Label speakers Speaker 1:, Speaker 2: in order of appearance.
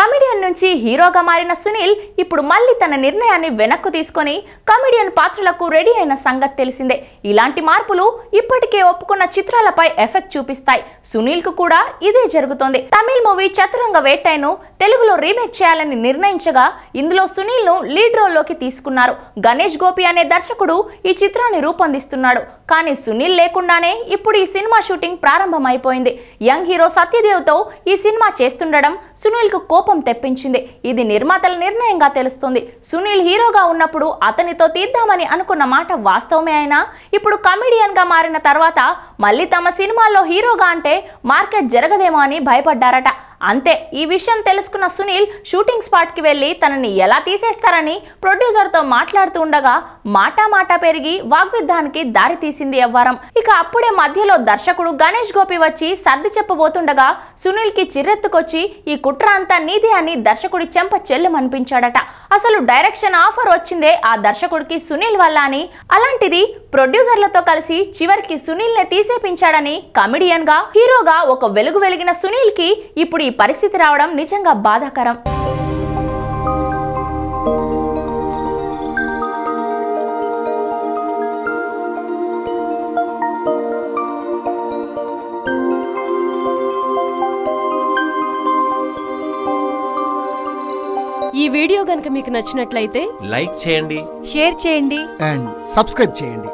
Speaker 1: Comedian నుంచి హీరోగా మారిన సునీల్ ఇప్పుడు మళ్ళీ తన నిర్ణయాన్ని వెనక్కు తీసుకొని కమెడియన్ పాత్రలకు రెడీ అయిన సంగతి తెలిసిందే. ఇలాంటి మార్పులు ఇప్పటికే ఒప్పుకున్న చిత్రాలపై ఎఫెక్ట్ చూపిస్తాయి. సునీల్కు కూడా ఇదే జరుగుతోంది. తమిళ్ మూవీ చతురంగ వేటైను తెలుగులో రీమేక్ చేయాలని నిర్ణయించగా ఇందులో సునీల్ను లీడ్ రోల్లోకి తీసుకున్నారు. గణేష్ గోపి అనే దర్శకుడు ఈ చిత్రాన్ని రూపొందిస్తున్నాడు. కానీ సునీల్ లేకుండానే ఇప్పుడు ఈ సినిమా షూటింగ్ ప్రారంభమైపోయింది. యంగ్ హీరో సత్యదేవ్తో ఈ సినిమా చేస్తుండడం సునీల్కు కోపం తెప్పించింది. ఇది నిర్మాతల నిర్ణయంగా తెలుస్తుంది. సునీల్ హీరోగా ఉన్నప్పుడు అతనితో తీద్దామని అనుకున్న మాట వాస్తవమే అయినా ఇప్పుడు కమెడియన్గా మారిన తర్వాత మళ్ళీ తమ సినిమాల్లో హీరోగా అంటే మార్కెట్ జరగదేమో అని భయపడ్డారట. అంతే ఈ విషయం తెలుసుకున్న సునీల్ షూటింగ్ స్పాట్కి వెళ్ళి తనని ఎలా తీసేస్తారని ప్రొడ్యూసర్తో మాట్లాడుతూ ఉండగా మాటా మాటా పెరిగి వాగ్విద్ధానికి దారి తీసింది ఎవ్వరం. ఇక అప్పుడే మధ్యలో దర్శకుడు గణేష్ గోపి వచ్చి సర్ది చెప్పబోతుండగా సునీల్కి చిర్రెత్తుకొచ్చి ఈ కుట్ర అంతా నీదే అని దర్శకుడి చెంప చెల్లెమనిపించాడట. అసలు డైరెక్షన్ ఆఫర్ వచ్చిందే ఆ దర్శకుడికి సునీల్ వల్ల అని. అలాంటిది ప్రొడ్యూసర్లతో కలిసి చివరికి సునీల్ నే తీసేపించాడని కమెడియన్గా హీరోగా ఒక వెలుగు వెలిగిన సునీల్కి ఇప్పుడు ఈ పరిస్థితి రావడం నిజంగా బాధాకరం.
Speaker 2: ఈ వీడియో గనుక మీకు నచ్చినట్లయితే
Speaker 3: లైక్ చేయండి.
Speaker 4: షేర్ చేయండి.
Speaker 5: అండ్ సబ్స్క్రైబ్ చేయండి.